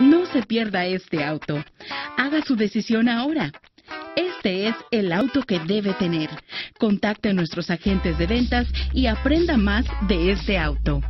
No se pierda este auto. Haga su decisión ahora. Este es el auto que debe tener. Contacte a nuestros agentes de ventas y aprenda más de este auto.